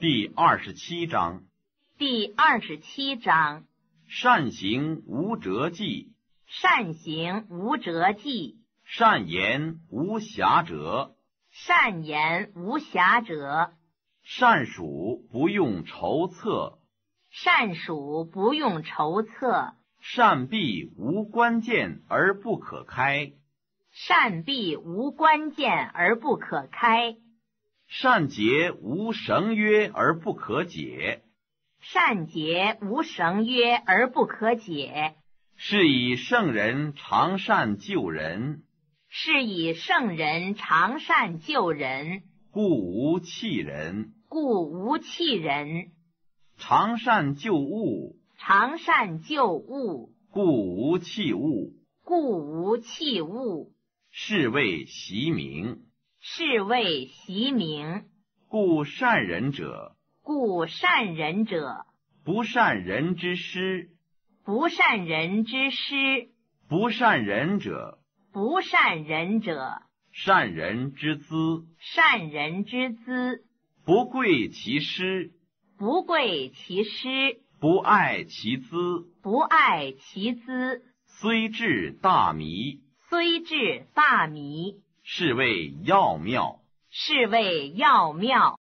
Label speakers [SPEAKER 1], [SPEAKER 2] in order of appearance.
[SPEAKER 1] 第二十七章：
[SPEAKER 2] 第二十七章：
[SPEAKER 1] 善行无辙迹，
[SPEAKER 2] 善行无辙迹，
[SPEAKER 1] 善言无瑕谪，
[SPEAKER 2] 善言无瑕谪，
[SPEAKER 1] 善属不用筹策，
[SPEAKER 2] 善属不用筹策，
[SPEAKER 1] 善闭无关键而不可开，
[SPEAKER 2] 善闭无关键而不可开，
[SPEAKER 1] 善结无绳约而不可解，
[SPEAKER 2] 善结无绳约而不可解，
[SPEAKER 1] 是以圣人常善救人，
[SPEAKER 2] 是以圣人常善救人，
[SPEAKER 1] 故无弃人；
[SPEAKER 2] 故无弃人。
[SPEAKER 1] 常善救物，
[SPEAKER 2] 常善救物，
[SPEAKER 1] 故无弃物。
[SPEAKER 2] 故无弃物。
[SPEAKER 1] 是谓习名。
[SPEAKER 2] 是谓袭名。
[SPEAKER 1] 故善人者，
[SPEAKER 2] 故善人者，
[SPEAKER 1] 不善人之师；
[SPEAKER 2] 不善人之师；
[SPEAKER 1] 不善人者，
[SPEAKER 2] 不善人者，
[SPEAKER 1] 善人之资；
[SPEAKER 2] 善人之资。
[SPEAKER 1] 不贵其师，
[SPEAKER 2] 不贵其师，
[SPEAKER 1] 不爱其资，
[SPEAKER 2] 不爱其资，
[SPEAKER 1] 虽智大迷，
[SPEAKER 2] 虽智大迷。
[SPEAKER 1] 是谓要妙。
[SPEAKER 2] 是谓要妙。